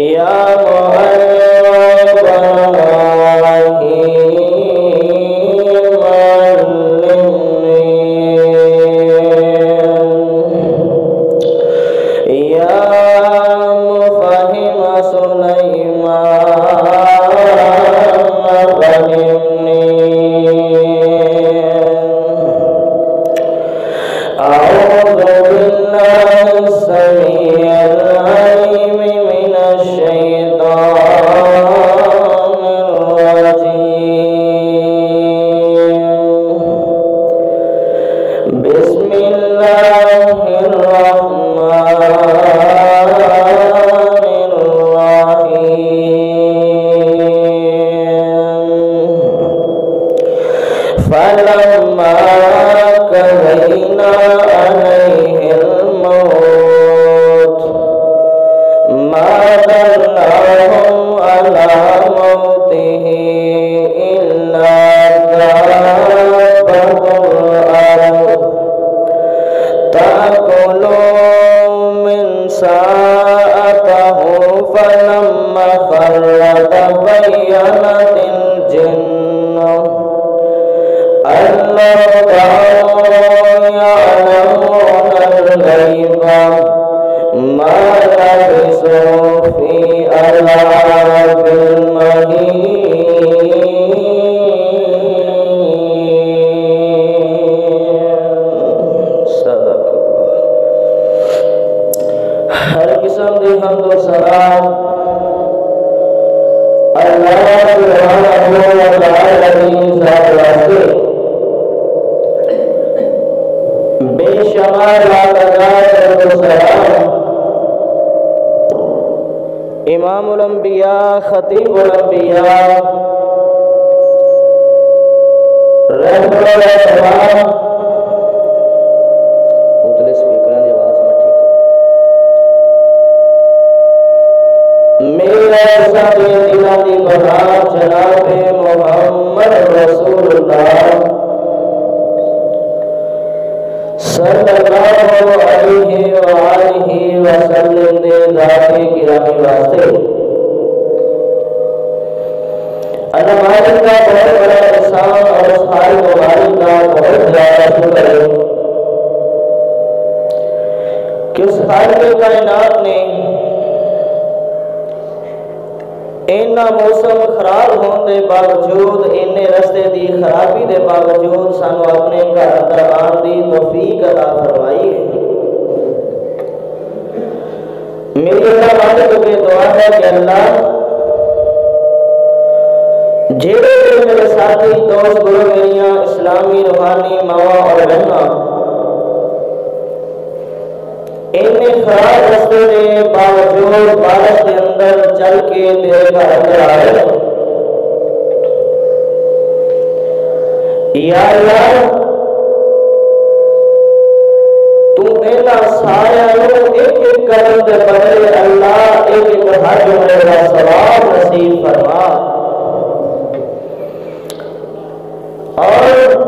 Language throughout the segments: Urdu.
Yeah. خطیب الانبیاء رحمت اللہ تمام دے باوجود اینے رستے دی خرابی دے باوجود سانو اپنے گھر اندر آن دی توفیق عطا فرمائی ہے میری اللہ مالک کے دعا ہے کہ اللہ جیڑے بھی میرے ساتھی دوست گرو میریاں اسلامی روحانی ماوا اور بہنا اینے خراب رستے دے باوجود بارش کے اندر چل کے تیرے گھر یا اللہ تو اینا سارے ایک ایک قدم دے بدلے اللہ ایک ایک حج میرا ثواب نصیب فرما اور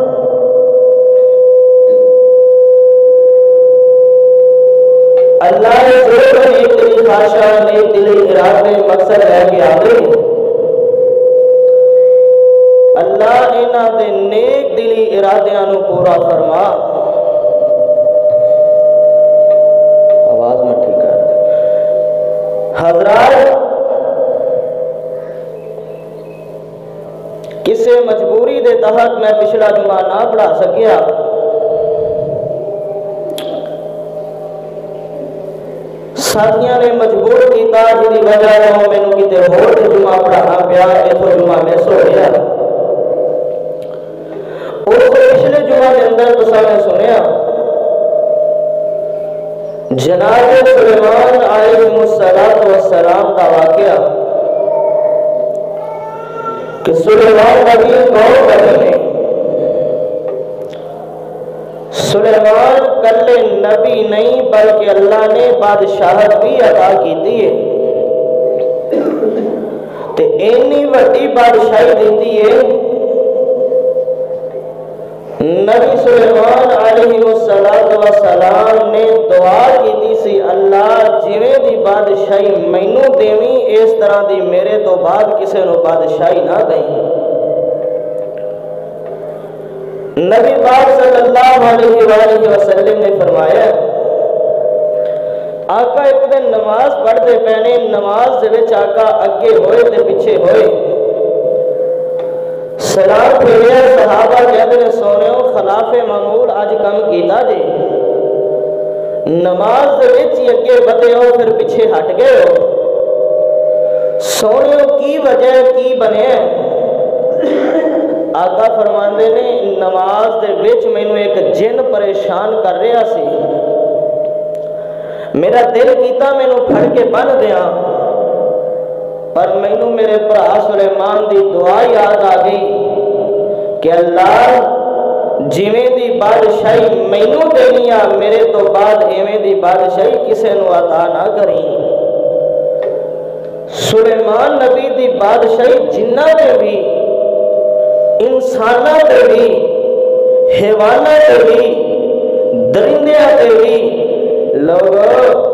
اللہ نے جو بھی ایک دلی خواہشہ نیک دلی ارادے مقصد ہے کہ آگے اللہ انہاں دے نیک دلی ارادیاں نو پورا فرما آواز میں ٹھیک کر حضرات کسے مجبوری دے تحت میں پچھلا جمعہ نہ پڑھا سکیا ساتھیاں نے مجبور کیتا جی وجہ تو مینو کتے ہور تے جمعہ پڑھانا پیا اتو جمعہ مس ہو گیا اس پچھلے جمعہ کے اندر تو نے سنیا جناب سلیمان علیہ السلام والسلام کا واقعہ کہ سلیمان نبی کون نبی نے سلیمان کلے نبی نہیں بلکہ اللہ نے بادشاہت بھی عطا کی دیئے تے اینی وڈی بادشاہی دیتی ہے۔ نبی سلیمان علیہ السلام نے دعا کی دی سی، اللہ جویں دی بادشاہی مینوں دیویں، اس طرح دی میرے تو بعد کسے نو بادشاہی نہ دیں نبی پاک صلی اللہ علیہ وآلہ وسلم نے فرمایا، آقا ایک دن نماز پڑھتے پہنے، نماز دے وچ آقا اگے ہوئے تے پیچھے ہوئے۔ سلام پھیریا صحابہ کہتے ہیں خلاف معمول آج کم کیتا جے۔ نماز دے وچ اگے بدے ہو، پھر پیچھے ہٹ گئے ہو۔ سونے کی وجہ کی بنے؟ آقا فرماندے نے، نماز دے وچ مینوں ایک جن پریشان کر رہا سی۔ میرا دل کیتا مینوں پھڑ کے بن دیاں پر مینوں میرے بھرا سلیمان دی دعا یاد آ گئی کہ اللہ جویں دی بادشاہی مینوں دینی آ میرے تو بعد ایویں دی بادشاہی کسے نو عطا نہ کریں سلیمان نبی دی بادشاہی جنہ دے بھی انسانہ دے بھی حیوانہ دے بھی درندیاں دے بھی لوگوں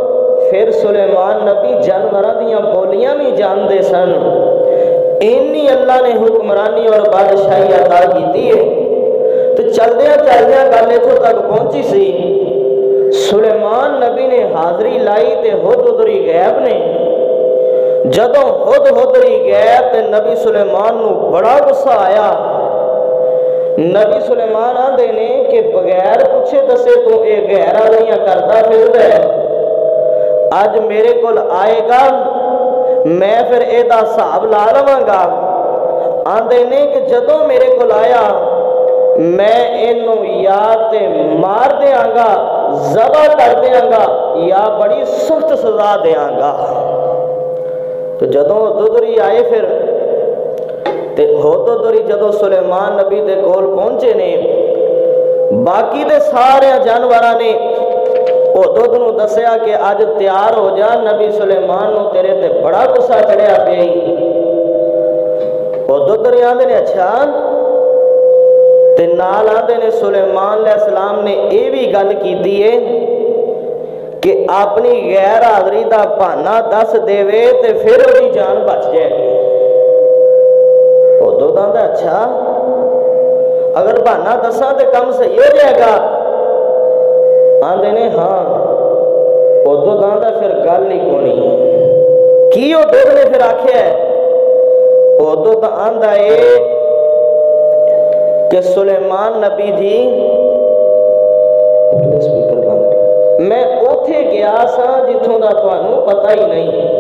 پھر سلیمان نبی جانوراں دیاں بولیاں بھی جان دے سن۔ اینی اللہ نے حکمرانی اور بادشاہی عطا کیتی ہے۔ تو چلدیاں چلدیاں گل اتھوں تک پہنچی سی۔ سلیمان نبی نے حاضری لائی تے ہد ادری غیب نے۔ جدوں ہد ہدری غیب تے نبی سلیمان نو بڑا غصہ آیا۔ نبی سلیمان آندے نے کہ بغیر پوچھے دسے تو اے غیر والیاں کردا پھردا ہے۔ اج میرے کول آئے گا۔ میں پھر اے دا حساب لا لواں گا آندے نے کہ جدوں میرے کول آیا، میں اینو یا تے مار دیاں گا ذبح کر دیاں گا یا بڑی سخت سزا دیاں گا تو جدوں دودری آئے پھر، تے ہو دوری جدو سلیمان نبی دے کول پہنچے نے، باقی دے سارے جانوراں نے او دودھ دسیا کہ اج تیار ہو جا، نبی سلیمان نو تیرے تے بڑا غصہ چڑھیا پئی او دودھ ری آندے نے اچھا۔ تے نال آندے نے سلیمان علیہ السلام نے اے بھی گل کیتی ہے کہ اپنی غیر حاضری دا بہانہ دس دے تے پھر وہی جان بچ جائے۔ گی ادو دا اچھا۔ اگر بہانا دساں تے کم صحیح ہو جائے گا۔ آندے نے ہاں ادو دا پھر گل ہی کونی کی وہ دودھ نے پھر آخیا ہے ادو دا آندا اے کہ سلیمان نبی جی سپیکر بند میں اوتھے گیا سا جتھوں دا تانوں پتہ ہی نہیں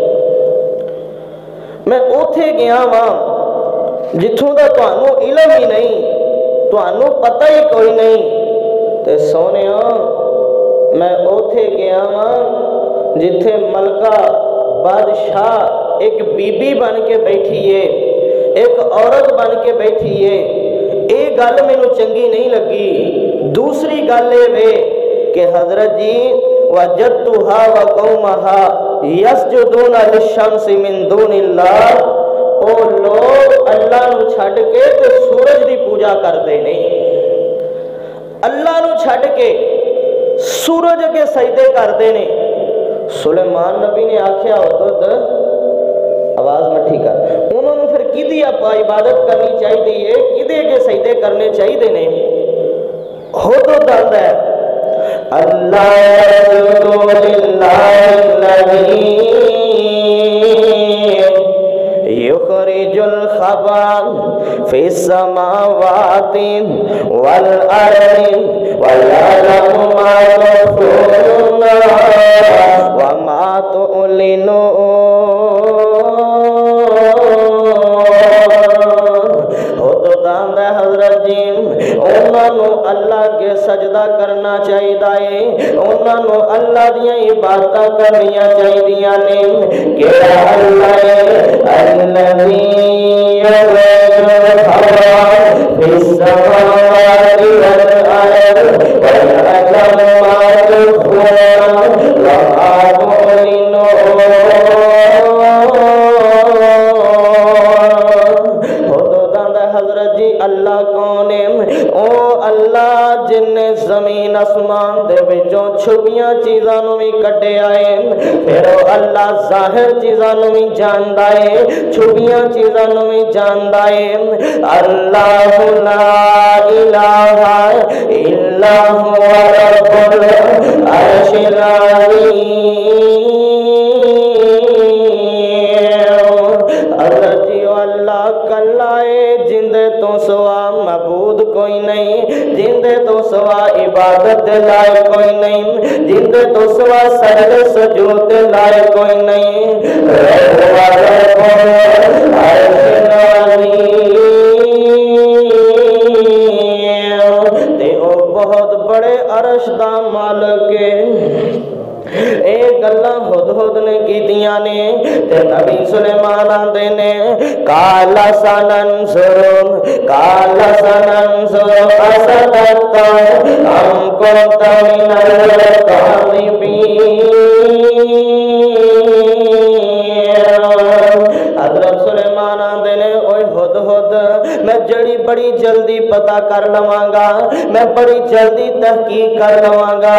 میں اوتھے گیا واں جتھوں دا تانوں علم ہی نہیں تانوں پتہ ہی کوئی نہیں تے سونیا میں اوتھے گیا واں جتھے ملکہ بادشاہ ایک بی بی بن کے بیٹھی ہے، ایک عورت بن کے بیٹھی ہے۔ اے گل مینوں چنگی نہیں لگی۔ دوسری گل اے وے کہ حضرت جی وجدتها وقومها يسجدون للشمس من دون اللہ۔ او لوگ اللہ نو چھڈ کے تے سورج دی پوجا کردے نہیں اللہ نو چھڈ کے سورج کے سجدے کردے نے سلیمان نبی نے آکھیا حضرت آواز مٹھی کر۔ انہوں نے پھر کدی اپا عبادت کرنی چاہیے کدے کے سجدے کرنے چاہیے نے؟ ہو تو دند ہے۔ اللہ یخرج الخبا فی السماوات والارض ویعلم ما تخفون وما تعلنون انہوں نے اللہ کے سجدہ کرنا چاہیے انہوں نے اللہ دیا عبادت کرنی چاہیے نے۔ کہ اللہ الذی یخرج الخبا فی السماوات والارض ویعلم اسمان دے وچوں چھپیاں چیزاں نو وی کڈیا اے پھر او اللہ ظاہر چیزاں نو وی جاندا اے چھپیاں چیزاں نو وی جاندا اے اللہ لا الہ الا هو رب العرش العظیم۔ تو سوا معبود کوئی نہیں۔ عبادت لائے کوئی نہیں۔ جندے تو سوا سجد سجود لائے کوئی نہیں۔ بہت بڑے عرش دا مالک اے گلاں خود خود نے کیتیاں نے تے نبی سلیمان آندے نے کالا سنن سرم کالا سنن سرم اسدت ہم کو تمن القاذبین حضرت سلیمان آندے نے اوے خود خود میں جڑی بڑی جلدی پتہ کر لواں گا، میں بڑی جلدی تحقیق کر لواں گا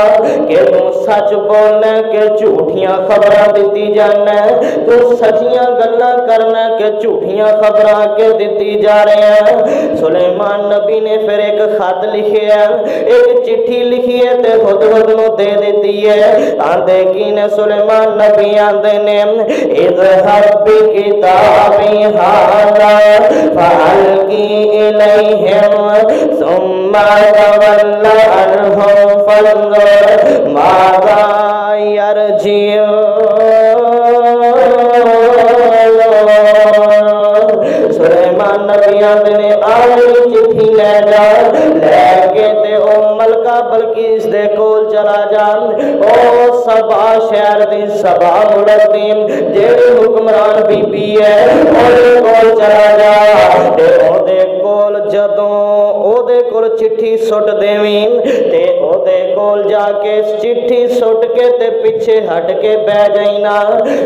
کہ تو سچ بولنا کہ جھوٹیاں خبراں دتی جانا تو سچیاں گلاں کرنا کہ جھوٹیاں خبراں کے دتی جا رہے ہیں۔ سلیمان نبی نے پھر ایک خط لکھیا ایک چٹھی لکھی ہے تے خود خود نو دے دیتی ہے۔ آندے کی نے سلیمان نبی آندے نے اذهب بکتابی هذا فالقی الیہم ثم تول عنهم فانظر ماذا نبی آدھنے آئی چٹھی لے جا لے کے تے او ملکہ بلکی اس دے کول چلا جا او سبا شہر دی سبا ملک دی جیڑی حکمران بی بی ہے، او دے کول چلا جا۔ تے او دے کول جدوں، او دے کول چٹھی سٹ دیویں۔ تے او دے کول جا کے چٹھی سٹ کے تے پیچھے ہٹ کے بہ جائینا۔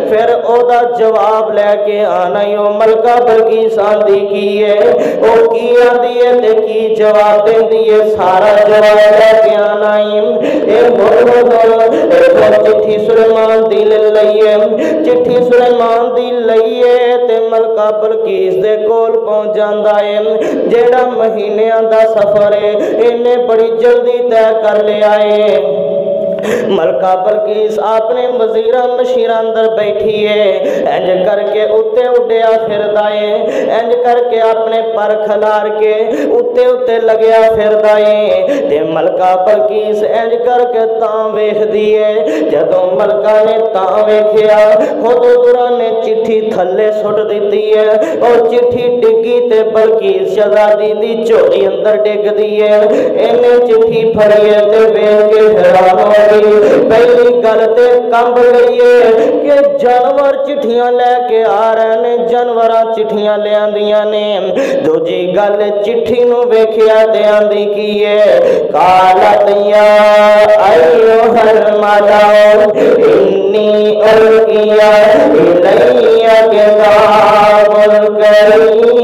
پھر او دا جواب لے کے آنا یو ملکہ بلکی ساندی کی ہے؟ او کی آدھی ہے تے کی جواب دیں دیئے سارا جواب لے کے اے مرمد اے چٹھی سلیمان دی لئیے، چٹھی سلیمان دی لئیے، تے ملکہ دے کول پہنچ جاندہ ہے جیڑا مہینے آندہ سفر ہے انہیں بڑی جلدی طے کر لے آئے ملکہ بلکیس اپنے وزیرہ مشیر اندر بیٹھی ہے۔ انج کر کے اتے اڈیا پھر دائے انج کر کے اپنے پر کھلار کے اتے اتے لگیا پھر دائے تے ملکہ بلکیس انج کر کے تاں ویخ دیئے جدو ملکہ نے تاں ویکھیا خود درہ نے چٹھی تھلے سٹ دیتی ہے۔ اور چٹھی ڈگی تے بلکیس شہزادی دی چوری اندر ڈگ دیئے انہیں چٹھی پھڑیے تے ویکھ کے حیران ہو گئی پہلی گلتے کمب لئیے کہ جانور چٹھیاں لے کے آ رہے نے جانوراں چٹھیاں لے آندیاں نے دو جی گل چٹھی نو ویکھیا تے آندی کیے قالت یا ایوہ الملاؤ انی القیا الیہ کتاب الکریم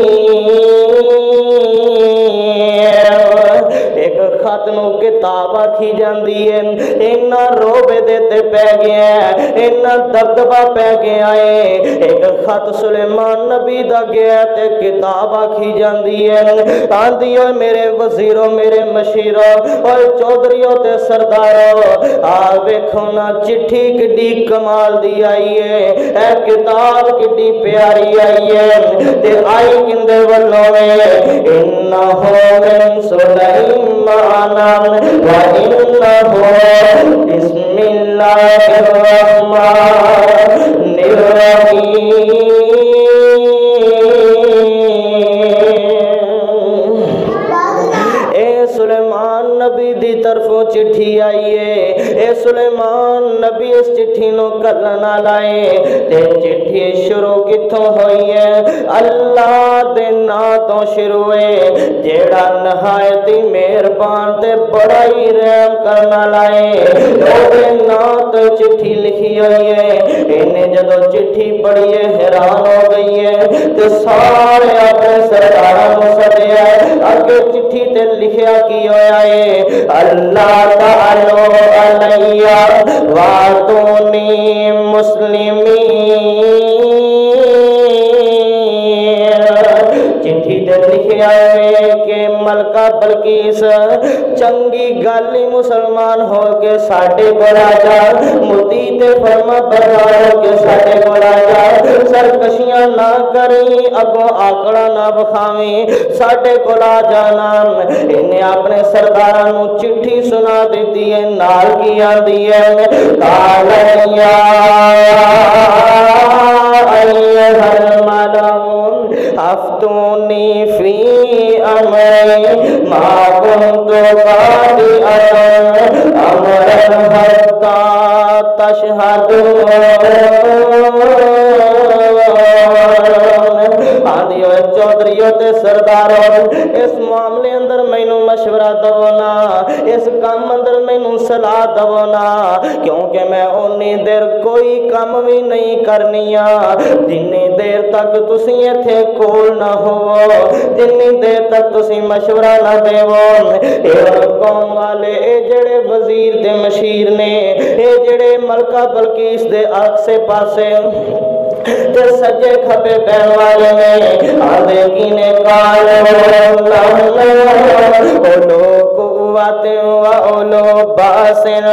خط نو کتاب آکھی جاندی ہے اینا روبے دیتے پہ گیا ہے اینا دبدبہ پہ گیا ہے ایک خط سلیمان نبی دا گیا تے کتاب آکھی جاندی ہے آندی ہوئے میرے وزیروں میرے مشیروں اور چودریوں تے سرداروں آوے کھونا چٹھی کڈی کمال دی آئی ہے اے کتاب کڈی پیاری آئی ہے تے آئی کندے والوں میں انہو من سلیمان وإنه بسم الله الرحمن الرحيم اے سلیمان نبی دی طرفوں چٹھی آئیے سلیمان نبی اس چٹھی نو کرنا لائے۔ تے چٹھی شروع کتوں ہوئی ہے؟ اللہ دے نا تو شروع ہے۔ جیڑا نہایتی مہربان تے بڑا ہی رحم کرنا لائے۔ او دے نا تو چٹھی لکھی ہوئی ہے۔ انہیں جدو چٹھی پڑھی ہے، حیران ہو گئی ہے۔ تے سارے اپنے سرداراں نو سدیا ہے۔ اگے چٹھی تے لکھیا کی ہویا ہے؟ اللہ تعالی علیہ واتونی مسلم بلکیس چنگی گالی مسلمان ہو کے ساٹے کو راجا مدی تے فرما بردار ہو کے ساٹے کو راجا سرکشیاں نہ کریں اگو آکڑا نہ بخاویں ساٹے کو لا جانا انہیں اپنے سردارانو چٹھی سنا دیتی ہے نال کیا دیئے کالیا ایہا الملعون افتونی فی আমায় মা কন্ত কাদি আমায় আমার হাত্তা তাশহাদু ہوئے چودریوں تے سرداروں اس معاملے اندر میں نو مشورہ دونا اس کام اندر میں نو صلاح دونا کیونکہ میں انہی دیر کوئی کام بھی نہیں کرنیا جنہی دیر تک تسی یہ تھے کول نہ ہو جنہی دیر تک تسی مشورہ نہ دے وہ اے قوم والے اے جڑے وزیر دے مشیر نے اے جڑے ملکہ بلکیس دے آگ سے پاسے تے سجے کھپے بین والے میں، آدھے کینے کال اولو قوت و اولو باسن۔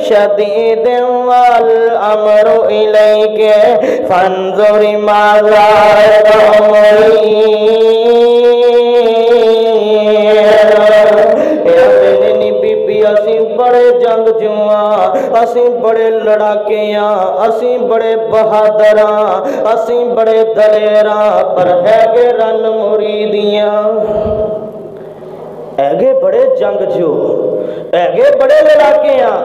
شدید والامر الیک۔ فانظر ماذا اسی بڑے جنگ جواں اسی بڑے لڑاکیاں، اسی بڑے بہادراں، اسی بڑے دلیراں، پر ہے گے رن مریدیاں ایگے بڑے جنگ جو ایگے بڑے لڑاکیاں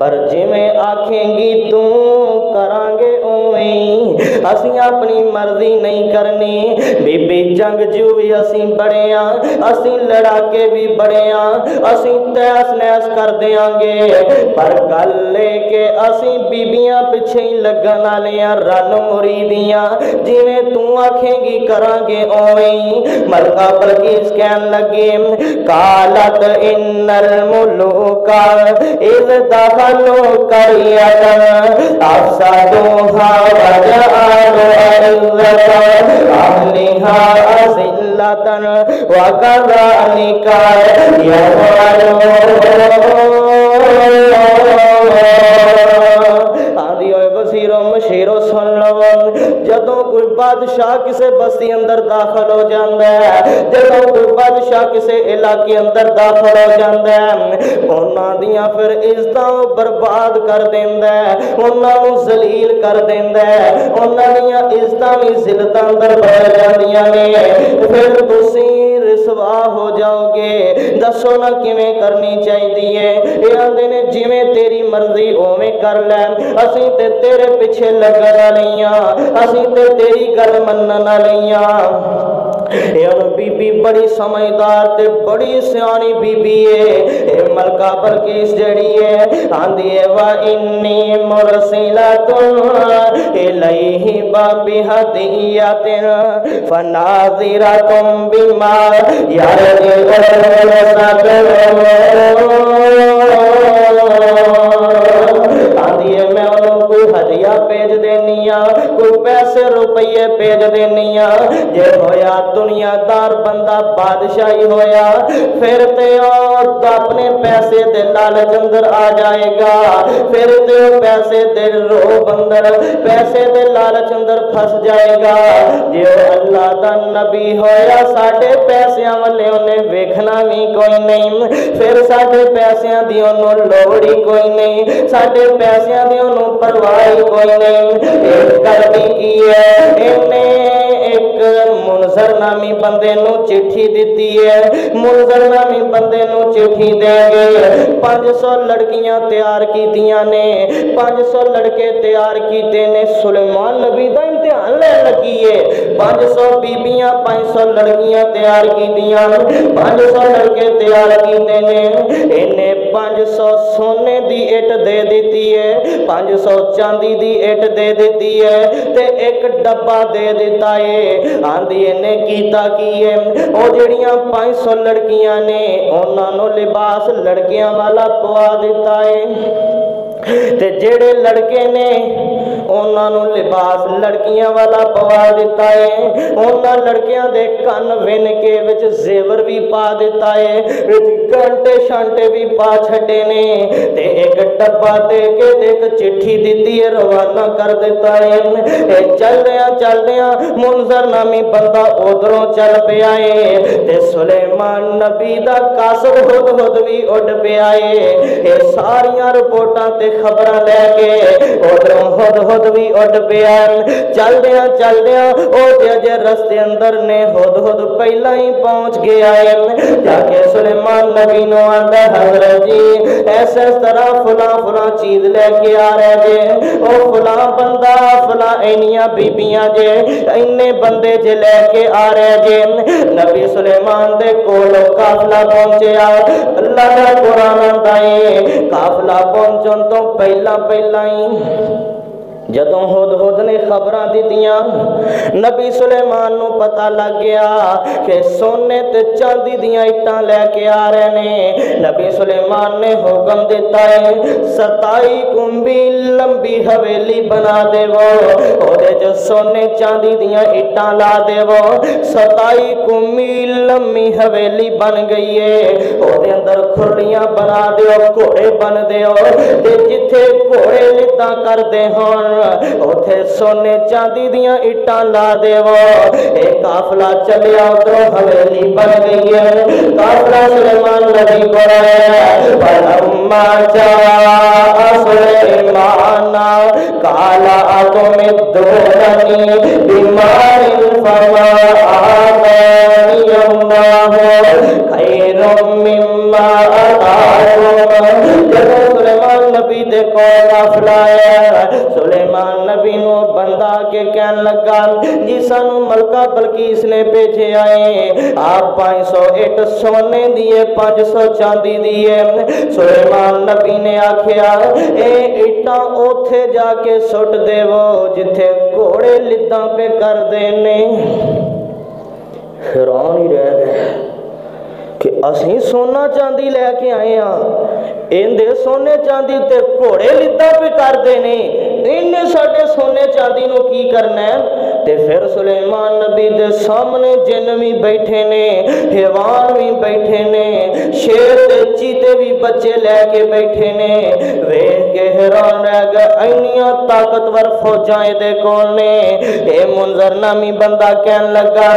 پر جی میں آکھیں گی تو کرانگے اویں اسی اپنی مرضی نہیں کرنی بی بی جنگ جو بھی اسی بڑے ہیں اسی لڑا کے بھی بڑے ہیں اسی تیس نیس کر دیاں گے پر گل لے کے اسی بیبیاں پچھے ہی لگن آلیاں رن مریدیاں جی میں تو آکھیں گی کرانگے اویں ملکہ بلکیس کہن لگے قالت ان الملوکا اذ دخلوا قریتا افسدوها وجعلوا عزة اهلها أذلة وكذلك يفعلون آدھی ہوئے وزیروں مشیروں سن جدوں کوئی بادشاہ کسے بستی اندر داخل ہو جاندہ ہے جدوں کوئی بادشاہ کسے علاقے اندر داخل ہو جاندہ ہے انہاں دیاں پھر عزتاں برباد کر دیندہ ہے انہاں نو ذلیل کر دیندہ ہے انہاں دیاں عزتاں بھی ذلتاں اندر بڑھ جاندیاں نے پھر تسی رسوا ہو جاؤ گے دسو نہ کیویں کرنی چاہی دیئے اے آندے نے جویں تیری مرضی اوویں کر لے اسی تے تیرے پیچھے لگنا لیاں اسی تے تیری گل مننا لیاں اے بی بی بڑی سمجھدار تے بڑی سیانی بی بی ہے اے ملکہ بلکیس جڑی ہے آندھی ہے وا انی مرسلتن الیہ بابی حدیت فناظرتم بما یرجی آندھی ہدیہ پیج دینیاں کوئی پیسے روپیے پیج دینیاں جے ہویا دنیا دار بندہ بادشاہی ہویا پھر تے اور اپنے پیسے دے لالچ اندر آ جائے گا پھر تے پیسے دے رو بندر پیسے دے لالچ اندر پھس جائے گا جے اللہ دا نبی ہویا ساڑھے پیسیاں والے انہیں ویکھنا بھی کوئی نہیں پھر ساڑھے پیسیاں دی انہوں لوڑی کوئی نہیں ساڑھے پیسیاں دی انہوں پروائی کوئی نہیں ایک کرنی کی منظر نامی بندے نو چٹھی دیتی ہے منظر نامی بندے نو چٹھی دے گے پانچ سو لڑکیاں تیار کی دیا نے پانچ سو لڑکے تیار کیتے نے سلیمان نبی دا امتحان لے لگی ہے پانچ سو بیبیاں پانچ سو لڑکیاں تیار کی دیا پانچ سو لڑکے تیار کیتے نے انہیں پانچ سو سونے دی اٹ دے دیتی ہے پانچ سو چاندی دی اٹ دے دیتی ہے تے ایک ڈبا دے دیتا ہے آندھی نے کیتا کی او جڑیاں پانچ سو لڑکیاں نے انہوں نے لباس لڑکیاں والا پوا دیتا ہے تے جڑے لڑکے نے انہوں لباس لڑکیاں والا پوا دیتا ہے انہوں لڑکیاں دے کن ون کے وچ زیور بھی پا دیتا ہے وچ گھنٹے شانٹے بھی پا چھٹے نے تے ایک ڈبا دے کے تے ایک چٹھی دیتی ہے روانہ کر دیتا ہے اے چل دیاں چل دیاں منظر نامی بندہ ادھروں چل پہ آئے تے سلیمان نبی دا کاسر ہد ہد بھی اڑ پہ آئے اے ساریاں رپورٹاں تے خبراں لے کے ادھروں ہد ہد ہود بھی اٹھ پیا چلدیا چلدیا او تے جے رستے اندر نے ہود ہود پہلا ہی پہنچ گیا ہے جا کے سلیمان نبی نو آندا حضرت جی ایسے طرح فلاں فلاں چیز لے کے آ رہے جے او فلاں بندہ فلاں اینیاں بیبییاں جے اینے بندے جے لے کے آ رہے جے نبی سلیمان دے کول پہنچے آ اللہ دا قرآن آندا ہے کافلا پہنچن تو پہلا پہلا ہی جدوں ہود ہود نے خبراں دتیاں نبی سلیمان نو پتا لگ گیا کہ سونے تے چاندی دیاں اٹاں لے کے آ رہے نے نبی سلیمان نے حکم دیتا ہے ستائی کمبیل حویلی بنا دے وہ اور جو سونے چاندی دیاں اٹا لا دے وہ ستائی کمی لمی حویلی بن گئی ہے اور اندر کھڑیاں بنا دے دیو، کوڑے بن دیو۔ تے جتھے کوڑے لتا کر دے ہون اور تھے سونے چاندی دیاں اٹا لا دے دیو۔ ایک قافلہ چلیا ادھروں حویلی بن گئی ہے۔ قافلہ سلمان نبی کو رہے فلما جاء سلیمان قال أتمدونني بمال فما آتاني الله خير مما أتاني تے کون قافلہ ہے سلیمان نبی نو بندہ کے کہن لگا جی سانو ملکہ بلکیس نے بھیجے آئے۔ آپ پانچ سو اٹ سونے دیے پانچ سو چاندی دیے سلیمان نبی نے آکھیا، اے اٹا اوتھے جا کے سٹ دے وہ جتھے گھوڑے لداں پہ کر دینے۔ حیران ہی رہ گئے۔ کہ اسی سونا چاندی لے کے آئے ہاں اندے سونے چاندی تے گھوڑے لدہ پہ کر دینے انہیں ساڑھے سونے چاندی نو کی کرنا ہے تے پھر سلیمان نبی دے سامنے جن بھی بیٹھے نے حیوان بھی بیٹھے نے شیر تے چیتے بھی بچے لے کے بیٹھے نے ویکھ کے حیران رہ گئے اینیاں طاقتور فوجائیں دے کول اے منظر نامی بندہ کہن لگا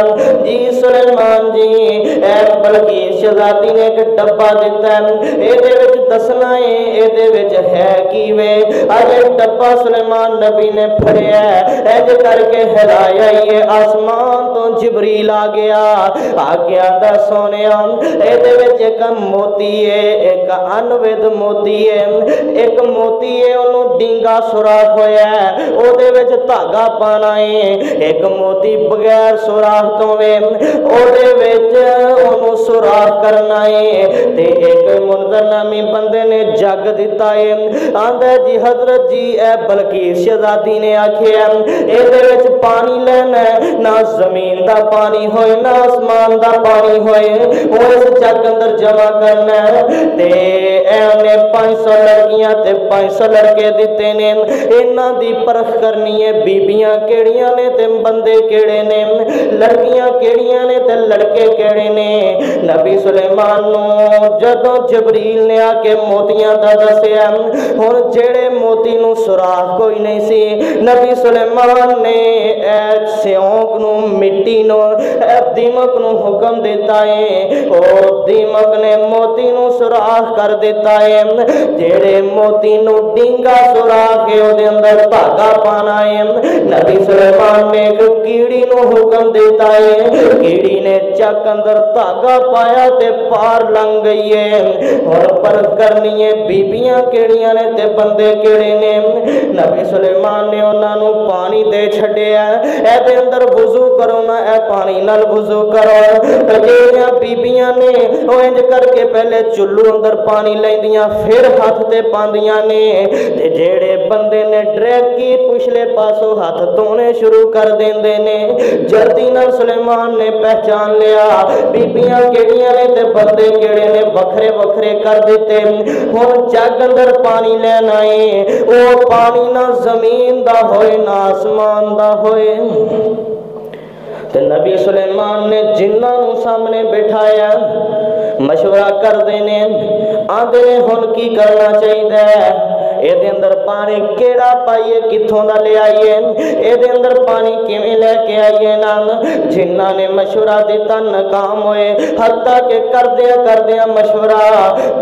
جی سلیمان جی اے بلکی شہزادی نے ایک ڈبا دیتا ہے اے دسنا ہے اے دے ڈبا سلیمان نبی نے پھڑیا ہے کر کے ہلایا یہ آسمان تو جبریل آ گیا آ کے آندا ایک موتی ہے ایک انود موتی ہے ایک موتی ہے اونوں ڈینگا سوراخ ہویا ہے او دے وچ دھاگا پانا ہے ایک موتی بغیر سوراخ تو او دے وچ اونوں سوراخ کرنا ہے تے ایک منظر نامی بندے نے جگ دیتا ہے آندہ جی حضرت جی اے بلکہ شہزادی نے آکھے ہے اے دے پانی لینا نہ زمین دا پانی ہوئے نہ آسمان دا پانی ہوئے اور اس جگ اندر جمع کرنا ہے تے اے انہیں پانچ سو لڑکیاں تے پانچ سو لڑکے دیتے نے انہاں دی پرخ کرنی ہے بیبیاں کیڑیاں نے تے بندے کیڑے نے لڑکیاں کیڑیاں نے تے لڑکے کیڑے نے نبی سلیمان نو جدو جبریل نے آکے موتیاں دادا سے ہم ہن جیڑے موتی نو سراغ کوئی نہیں سی نبی سلیمان نے اے سیونک نو مٹی نو اے دیمک نو حکم دیتا ہے او دیمک نے موتی نو سراغ کر دیتا ہے جیڑے موتی نو ڈنگا سراغ کے او دے اندر بھاگا پانا ہے نبی سلیمان نے ایک کیڑی نو حکم دیتا ہے کیڑی نے چک اندر دھاگا پایا تے پار لنگ گئی ہے۔ اور پرد کرنی ہے بیبیاں کیڑیاں نے تے بندے کیڑے نے۔ نبی سلیمان نے انہاں پانی دے چھڈیا۔ اے دے اندر وضو کرو نا، اے پانی نال وضو کرو۔ کیڑیاں بیبیاں نے، او انج کر کے پہلے چلو اندر پانی لیندیاں، پھر ہاتھ تے پاندیاں نے۔ تے جیڑے بندے نے ڈریک کی پچھلے پاسو ہاتھ دھونے شروع کر دیندے نے، جلدی نال سلیمان نے پہچان لیا۔ بیبیاں کیڑیاں نے تے بندے کیڑے نے وکھرے وکھرے کر دیتے ہن جگ اندر پانی لین آئے او پانی نہ زمین دا ہوئے نہ آسمان دا ہوئے تے نبی سلیمان نے جنہ نو سامنے بٹھایا مشورہ کر دینے آندے نے ہن کی کرنا چاہیے اے دے اندر پانی کیڑا پائیے کتھوں دا لے آئیے اے دے اندر پانی کیویں لے کے آئیے نام جنہ نے مشورہ دیتا ناکام ہوئے حتیٰ کہ کردیا کردیا مشورہ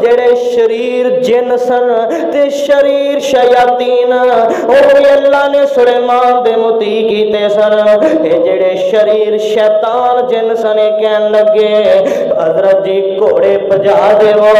جڑے شریر جن سن تے شریر شیاطین او بھی اللہ نے سلیمان دے متی کیتے سن اے جڑے شریر شیطان جن سن کہن لگے حضرت جی گھوڑے پجا دے وہ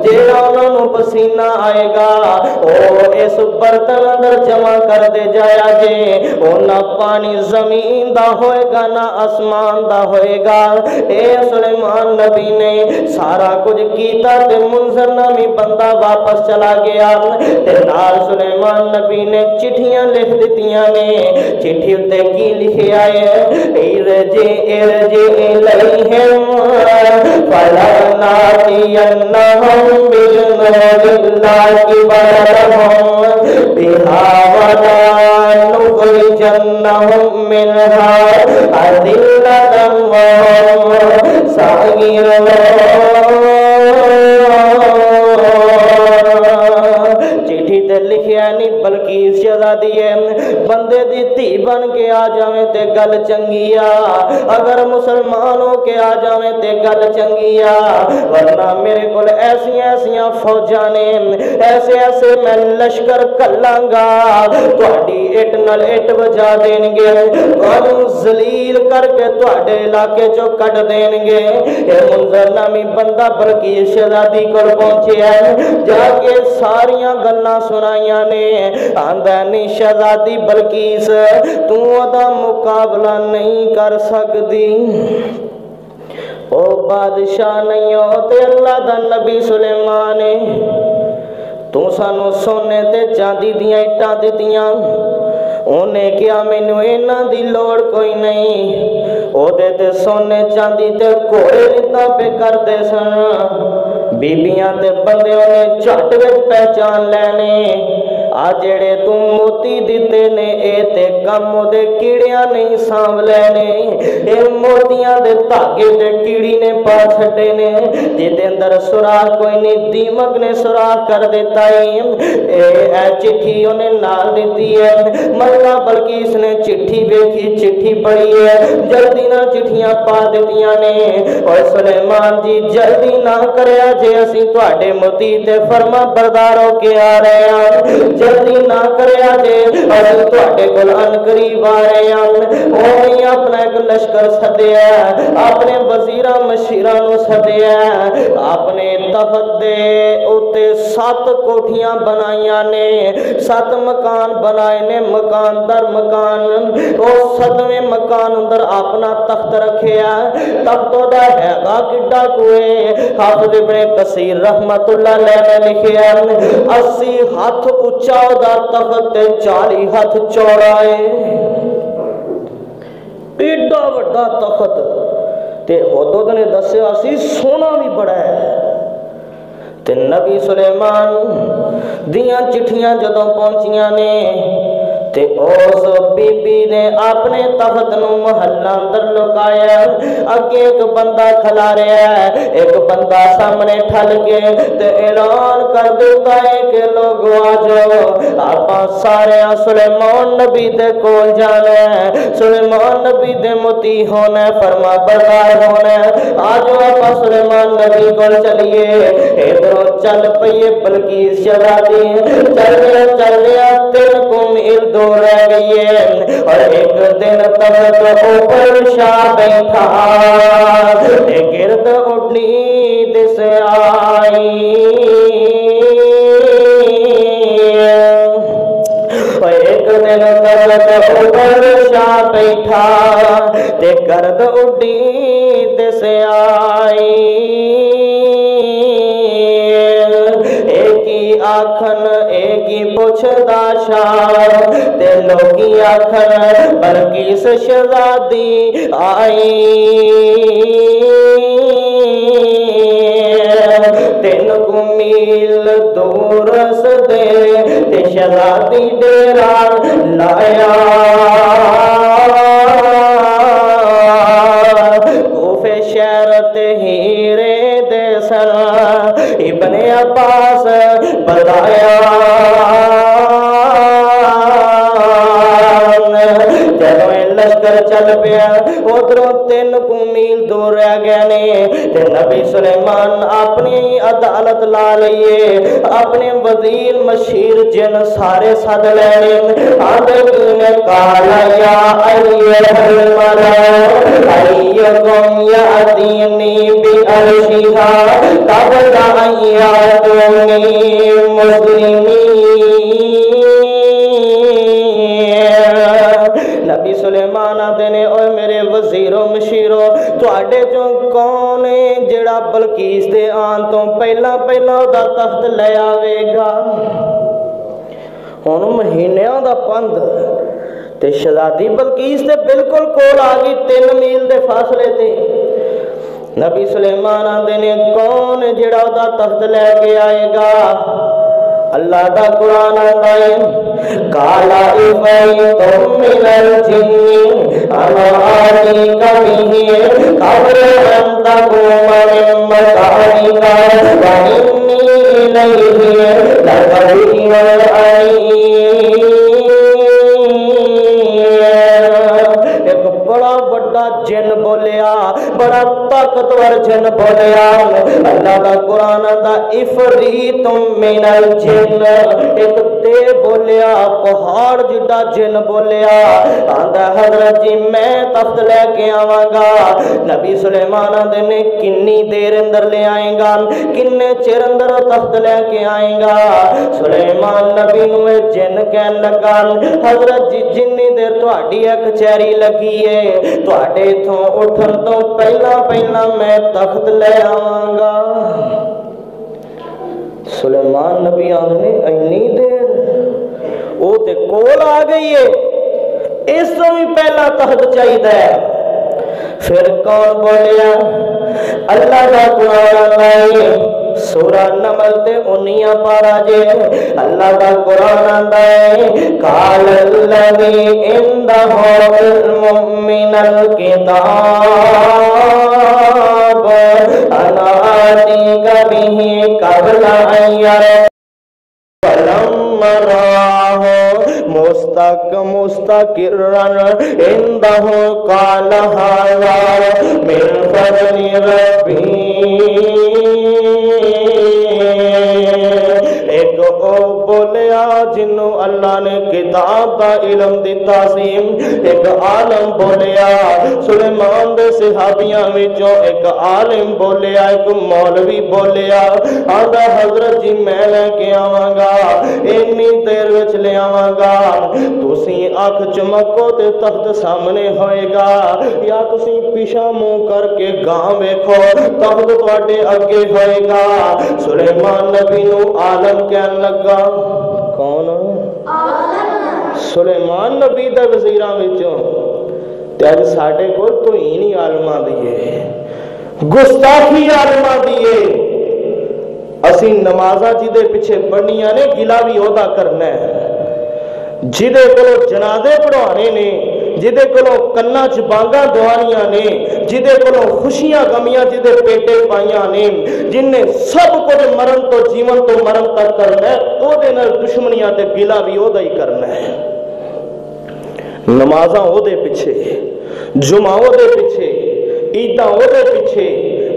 جیڑا انہوں نے پسینہ آئے گا او اس برتن اندر جمع کر دے جایا جے او نہ پانی زمین دا ہوئے گا نہ اسمان دا ہوئے گا اے سلیمان نبی نے سارا کچھ کیتا تے منظر نامی بندہ واپس چلا گیا تے نال سلیمان نبی نے چٹھیاں لکھ دیتیاں نے چٹھی اتے کی لکھے آئے ارجے ارجے الیہم فلناتینہم بالنور اللہ کی نخرجنهم منها أذلة وهم صغيرون چٹھی تے لکھیا نہیں بلکہ شہزادی ہے۔ بندے دی تھی بن کے آ جاویں تے گل چنگی آ اگر مسلمان ہو کے آ جاویں تے گل چنگی آ ورنہ میرے کول ایسی ایسیاں فوجاں نے ایسے ایسے میں لشکر کلاں گا تہاڈی اٹ نال اٹ وجا دین گے تانوں ذلیل کر کے تہاڈے علاقے چوں کٹ دین گے اے منظر نامی بندہ بلکہ شہزادی کول پہنچیا ہے جا کے ساریاں گلاں سنائیاں نے آندا نہیں شہزادی بلکیس تو ادا مقابلہ نہیں کر سکتی او بادشاہ نہیں ہو تے اللہ دا نبی سلیمان تو سانو سونے تے چاندی دیاں اٹھاں دیتیاں انہیں کیا مینو اینا دی لوڑ کوئی نہیں او دے تے سونے چاندی تے کوڑے رتا پہ کر دے سن بیبیاں تے بندے انہیں چٹ وچ پہچان لینے آ تم موتی دیتے نے اے تے کم دے کیڑیاں نہیں سانو لینے اے موتیاں دے تاگے تے کیڑی نے پا نے جے اندر سراخ کوئی نہیں دیمک نے سراخ کر دیتا ہے اے اے چٹھی انہیں نال دیتی ہے ملکہ بلکہ اس نے چٹھی بیکھی چٹھی پڑھی ہے جلدی نہ چٹھیاں پا دیتیاں نے اور سلیمان جی جلدی نہ کریا جے اسی تو آڈے موتی تے فرما بردار ہو کے آ رہے ہیں جلدی نہ کریا جے اسی تو آڈے کل ان قریب آ رہے ہیں وہ اپنا ایک لشکر سدیا اپنے وزیرہ مشیرہ نو سدیا اپنے تخت دے اتے سات کوٹھیاں بنائیاں نے سات مکان بنائے نے مکان در مکان او ستویں مکان اندر اپنا تخت رکھیا تختو دا ہے گا کڈا کوئے حافظ ابن کثیر رحمت اللہ علیہ نے لکھیا اسی ہاتھ اچھا چودہ تخت چالی ہاتھ چوڑائے ایڈا وڈا تخت تے حدود نے دسیا سی، سونا بھی بڑا ہے۔ تے نبی سلیمان دیاں چٹھیاں جدوں پہنچیاں نے تے اس بی بی نے اپنے تخت نو محلہ اندر لکایا اگے ایک بندہ کھلا رہا ہے ایک بندہ سامنے ٹھل کے تے اعلان کر دیتا ہے کہ لوگ آ جاؤ آپ سارے سلیمان نبی دے کول جانا ہے سلیمان نبی دے متی ہونا ہے فرما بردار ہونا ہے آج آپ سلیمان نبی کول چلیے ادھر چل پئیے بلکیس شہزادی چل گیا چل گیا تین کو میل دو اور ایک دن تخت اوپر شاہ بیٹھا گرد اٹھنی دس آئی ایک دن تخت وقت اوپر شاہ بیٹھا تے گرد اڈی تے سے آئی ایک ہی ایک ہی پوچھدا شاہ آخر آکھن بلکیس شہزادی آئی۔ تین کو میل دور دے تے شہزادی ڈیرا لایا۔ سلیمان اپنی عدالت لا لئیے اپنے وزیر مشیر جن سارے سد لینے آدھے نے کالا یا ایہ المرا ایکم یعدینی بی عرشیہا قبل ایاتونی مسلمین۔ تواڈے چوں کون ہے جڑا بلکیس دے آن تو پہلا پہلا دا تخت لے آوے گا ہن مہینیاں دا پند تے شہزادی بلکیس تے بالکل کول آ گئی تین میل دے فاصلے تے نبی سلیمان آدھے نے کون ہے جڑا دا تخت لے کے آئے گا اللہ دا قرآن آتا ہے کالا افیتم من الجن انا آنی کبھی قبر ان تقوم من مکانکا وانی دا جن بولیا، بڑا طاقتور جن بولیا۔ اللہ دا قرآن دا افریت من الجن، ایک دے بولیا پہاڑ جڑا جن بولیا آندا حضرت جی میں تخت لے کے آواں گا نبی سلیمان آندے نے کنی دیر اندر لے آئیں گا کنے چر اندر تخت لے کے آئیں گا سلیمان نبی نو جن کہن لگا حضرت جی جنی دیر تہاڈی ایک چیری لگی ہے تہاڈے تھوں اٹھن تو پہلا پہلا میں تخت لے آواں گا سلیمان نبی آدھنے اینی دیر او تے کول آ گئی ہے۔ اس تو بھی پہلا تخت چاہیے پھر کون بولیا، اللہ کا قرآن آئے سورہ نمل تے انیاں پارا جے اللہ کا قرآن آئے قال الذي عنده علم من الكتاب انا آتيك به قبل ان يرى فلما رآه مستق مستقرا عنده قال هذا من فضل ربي بولیا اللہ نے کتاب دا علم دیتا سی ایک عالم بولیا۔ سلیمان دے صحابیاں وچوں ایک عالم بولیا، ایک مولوی بولیا۔ آندا حضرت جی میں لے کے آواں گا، اینی دیر وچ لے آواں گا۔ تسی اکھ چمکو تے تخت سامنے ہوئے گا۔ یا تسی پیشا منہ کر کے گاں ویکھو، تخت تواڈے اگے ہوئے گا۔ سلیمان نبی نو عالم کہن لگا۔ کون ہاں؟ سلیمان نبی دا وزیراں وچوں۔ تے اج ساڈے کول تو ہی نہیں عالماں دی ہے۔ گستاخی عالماں دی ہے۔ اسی نمازاں جی دے پیچھے پڑھنیاں نے گلا بھی عہدہ کرنا ہے۔ جدے کولو جنازے پڑھوانے نے۔ جدے کولو کنا چ بانگاں دوانیاں نے، جدے کولو خوشیاں غمیاں جدے پیٹے پائیاں نے، جن نے سب کچھ مرن تو جیون تو مرن تک کرنا ہے او دے نال دشمنیاں تے گلا بھی او دا ہی کرنا ہے۔ نمازاں او دے پیچھے، جمعہ او دے پیچھے، عیداں او دے پیچھے،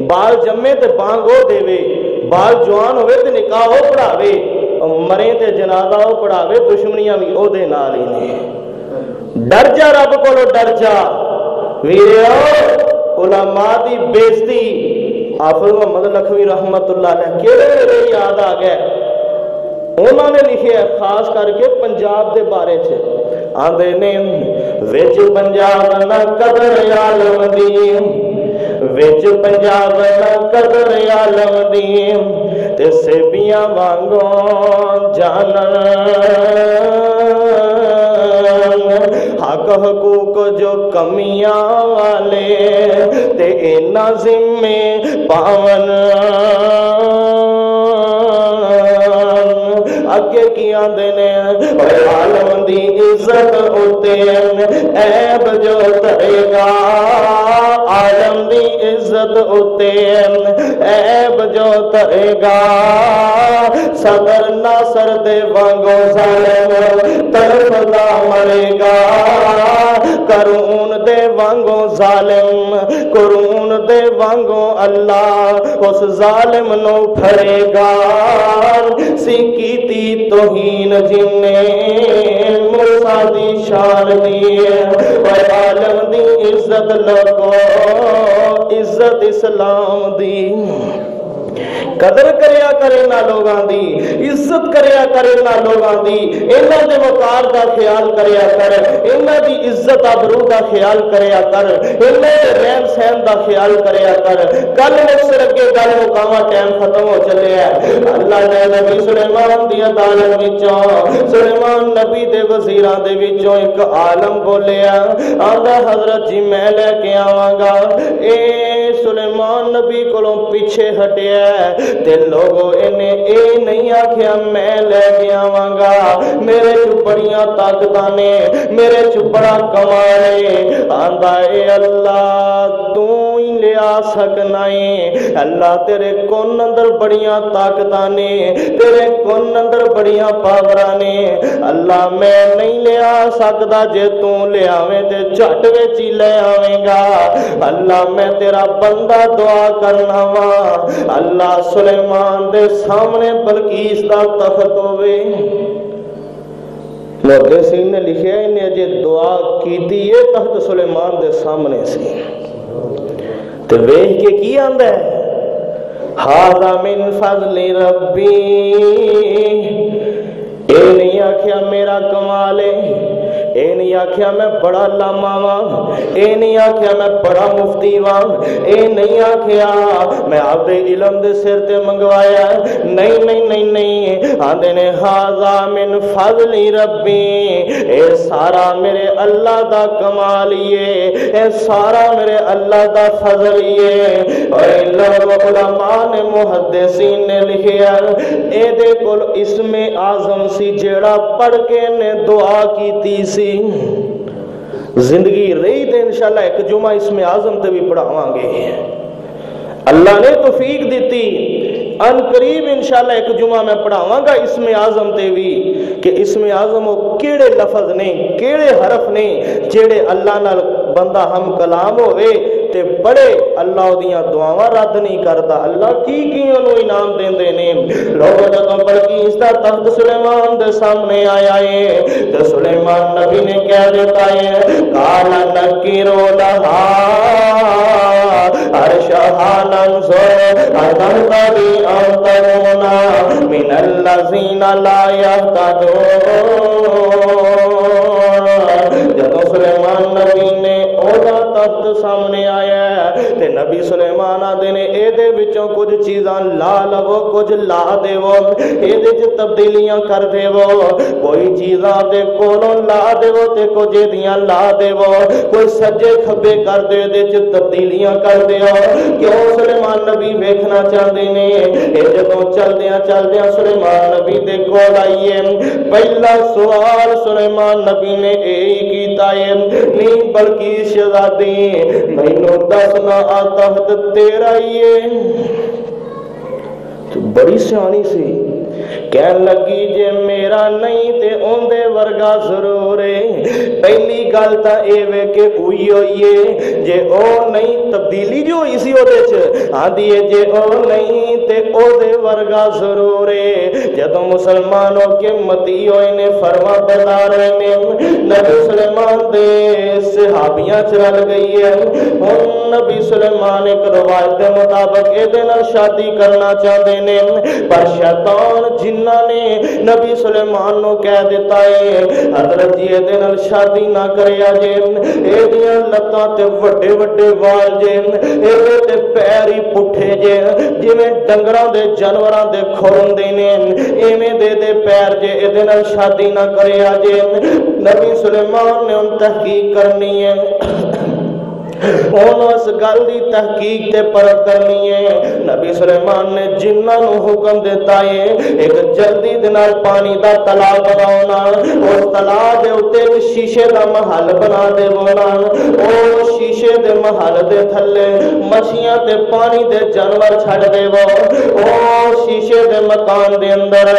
بال جمے تے بانگ او دے بال جوان ہوئے تے نکاح او پڑھاوے، مرے تے جنازہ او پڑھاوے، دشمنیاں بھی او دے نال ہی نے۔ ڈر جا رب کو ڈر جا ویریو علماء دی بےزتی حافظ محمد لکھوی رحمت اللہ نے کہ یاد آ گئے انہوں نے لکھے خاص کر کے پنجاب دے بارے چ آندے نے وچ پنجاب نہ قدر عالم دی وچ پنجاب نہ قدر عالم دی تے سیبیاں وانگوں جانا حق حقوق جو کمیاں والے تے اے نازم میں پاون کی آدھے نے عالم دی عزت اتے عیب جو ترے گا عالم دی عزت اتے عیب جو ترے گا صدر ناصر دے وانگو ظالم طرف دا مرے گا کروں وانگو ظالم، قرون دے وانگو اللہ، اس ظالم نو پھڑے گا سکیتی کیتی توہین جن نے موسیٰ دی شان دی اے عالم دی عزت لگو عزت اسلام دی۔ قدر کریا کرے نہ لوگاں دی، عزت کریا کرے نہ لوگاں دی۔ اینا دے وقار دا خیال کریا کر اینا دی عزت آبرو دا خیال کریا کر اینا دے رین سین دا خیال کریا کر۔ کل مقصر سرکے گل مقامہ ٹیم ختم ہو چلے اللہ نے نبی سلیمان دی عدالت وچوں، سلیمان نبی دے وزیراں دے وچوں ایک عالم بولیا، آندا حضرت جی میں لے کے آواں اے سلیمان نبی کولوں پیچھے ہٹیا ہے، تے لوگوں اینے اے نہیں آکھیا میں لے کے آواں گا۔ میرے چھپڑیاں طاقتاں نے، میرے چھپڑا کما نے اے اللہ تو نہیں لیا سکنا اللہ تیرے کون اندر بڑیاں طاقتاں نے تیرے کون اندر بڑیاں پاوراں نے اللہ میں نہیں لیا سکدا جے تو لے آویں تے جھٹ وچ ہی لے آویں گا اللہ میں تیرا بندہ دعا کرنا وا اللہ سلیمان دے سامنے بلقیس دا تخت ہوے محدثین نے لکھیا انہیں جے دعا کیتی ہے تخت سلیمان دے سامنے سی تو ویخ کے کی آندا ہے ہاذا من فضل ربی اے نہیں آکھیا میرا کمال ہے اے نہیں آکھیا میں بڑا لاما وا اے نہیں آکھیا میں بڑا مفتی وا اے نہیں آکھیا میں آپ دے علم دے سر تے منگوایا، نہیں نہیں نہیں نہیں، آندے نے ہاذا من فضل ربی، اے سارا میرے اللہ دا کمالیے اے سارا میرے اللہ دا فضلیے اے اور لب علمان محدثین نے لکھیا، اے دے کل اسم آزم سی جیڑا پڑھ کے نے دعا کی تیسی زندگی رہی تے انشاءاللہ ایک جمعہ اس میں آزم تے بھی پڑھاواں گے اللہ نے توفیق دیتی، ان قریب انشاءاللہ ایک جمعہ میں پڑھاواں گا اس میں آزم تے بھی، کہ اس میں آزم او کیڑے لفظ نہیں کیڑے حرف نہیں جیڑے اللہ نال بندہ ہم کلام ہوئے تے بڑے اللہ دیاں دعاواں رد نہیں کرتا۔ اللہ کی کیوں نو انعام دیندے نے؟ لوگوں جدوں اس دا تخت سلیمان دے سامنے آیا ہے۔ تے سلیمان نبی نے کہہ دیتا ہے قال نکرو لها عرشها ننظر أتهتدي أو تمنى من الذين لا يهتدون تخت سامنے آیا ہے۔ تے نبی سلیمان آدھے نے اے دے وچوں کچھ چیزاں لا لو، کچھ لا دے وہ اے دے چ تبدیلیاں کر دے وہ کوئی چیزاں دے کولوں لا دے وہ تے کچھ دیاں لا دے وہ کوئی سجے خبے کر دے دے چ تبدیلیاں کر دے وہ کیوں سلیمان نبی بیکھنا چاہ دے نے؟ اے دے تو چل دیاں چل دیاں سلیمان نبی دے کول آئیے۔ پہلا سوال سلیمان نبی نے اے ہی کیتا ہے۔ نہیں بلکی شہزادی نو دس نہ آتا ہے تیرا یہ تو بڑی سیانی سی۔ کہن لگی جے میرا نہیں تے اندے ورگا ضرورے پہلی گالتا تا اے وے کہ اوئی ہوئی ہے۔ جے او نہیں، تبدیلی جو اسی ہو دے وچ آندی ہاں ہے، جے او نہیں تے او دے ورگا ضرورے جدو مسلمانوں کے متی ہوئے نے، فرما بردار رہے میں نبی سلمان دے صحابیاں چل گئی ہے۔ ہم نبی سلمان ایک روایت مطابق اے دے نال شادی کرنا چاہ دینے پر شیطان جنہ نے نبی سلیمان نو کہہ دیتا ہے، حضرت جی دے شادی نہ کریا جے اے دیاں لتاں تے وڈے وڈے وال جے اے تے پیر پٹھے جے جویں ڈنگراں دے جانوراں دے کھر ہوندے نے، ایویں دے دے پیر جے اے دے شادی نہ کریا جے نبی سلیمان نے ان تحقیق کرنی ہے۔ انہوں اس گل دی تحقیق تے پرکھ کرنی ہے نبی سلیمان نے جنہ نو حکم دیتا ہے ایک جلدی دے نال پانی دا تلا بناونا اور تلا دے اتے ایک شیشے دا محل بنا دے بنا او شیشے دے محل دے تھلے مشیاں تے پانی دے جنور چھڑ دے وو او شیشے دے مکان دے اندر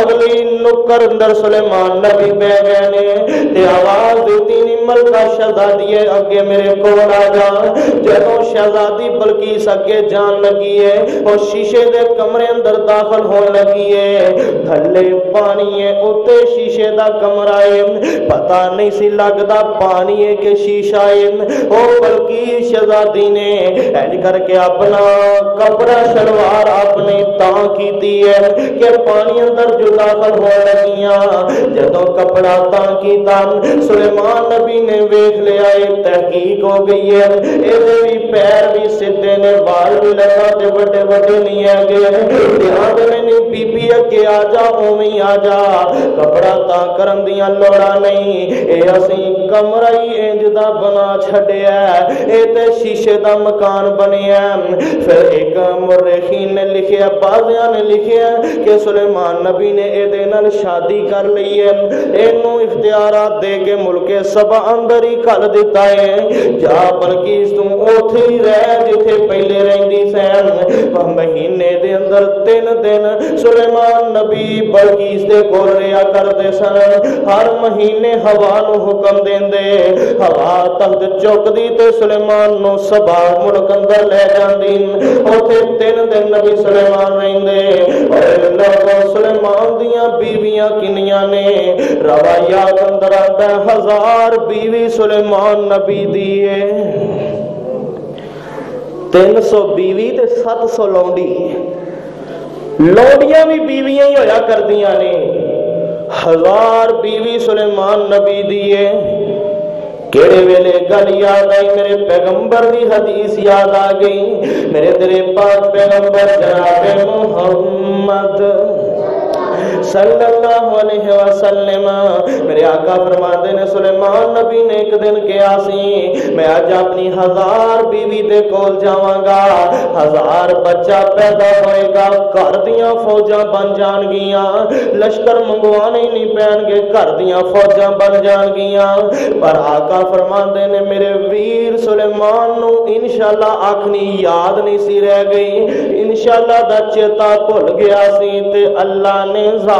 اگلی نکر اندر سلیمان نبی بے گئنے تے آواز دیتی نی ملکہ شہزادیے اگے میرے کوڑا راجا جدو شہزادی بلکی سکے جان لگی ہے، اور شیشے دے کمرے اندر داخل ہو لگی ہے۔ دھلے پانی ہے اتے شیشے دا کمرہ ہے۔ پتہ نہیں سی لگ دا پانی ہے کہ شیشہ ہے۔ او بلکیس شہزادی نے ایڈ کر کے اپنا کپڑا، شلوار اپنے تاں کی کیتی ہے کہ پانی اندر جو داخل ہو لگی ہے جدو کپڑا تاں کی تاں سلیمان نبی نے ویکھ لے آئے تحقیق ہو گئی ہے بھی پیر بھی سدھے نے بال بھی لگا بڑے بڑے نہیں ہے گے تے نے بی کپڑا کرن نہیں اے کمرہ ہی بنا شیشے دا مکان بنیا پھر ایک مرخین نے لکھیا بازیاں نے لکھیا کہ سلیمان نبی نے یہ دے شادی کر لئی ہے اینو اختیارات دے کے ملک سب اندر ہی کر دیتا ہے جا بلکہ تم اوتھے ہی رہ جتھے پہلے رہندی سین مہینے دے اندر تین دن سلیمان نبی بلکیس دے کول رہیا کردے سن ہر مہینے ہوا نو حکم دیندے ہوا تخت چوکدی تے سلیمان نو سبا ملک اندر لے جاندی اوتھے تین دن نبی سلیمان رہندے اور لوگوں سلیمان دیاں بیویاں کنیاں نے روایات اندر آندا ہزار بیوی سلیمان نبی دیے تین سو بیوی تے سات سو لونڈی لونڈیاں بھی بیویاں ہی ہویا کر دیا نے ہزار بیوی سلیمان نبی دیئے کیڑے ویلے گل یاد آئی میرے پیغمبر دی حدیث یاد آگئی میرے تیرے پاک پیغمبر جناب محمد صلی اللہ علیہ وسلم. میرے آقا فرماتے نے، سلیمان نبی نے ایک دن کیا سی؟ میں آج اپنی ہزار بیوی دے کول جاواں گا۔ ہزار بچہ پیدا ہوئے گا کردیاں دیاں فوجاں بن جان گیاں۔ لشکر منگوانے نہیں پین گے، گھر فوجاں بن جان گیاں۔ پر آقا فرماتے نے، میرے ویر سلیمان نو انشاءاللہ آکھنی یاد نہیں سی رہ گئی۔ انشاءاللہ دچتا چیتا گیا سی تے اللہ نے زا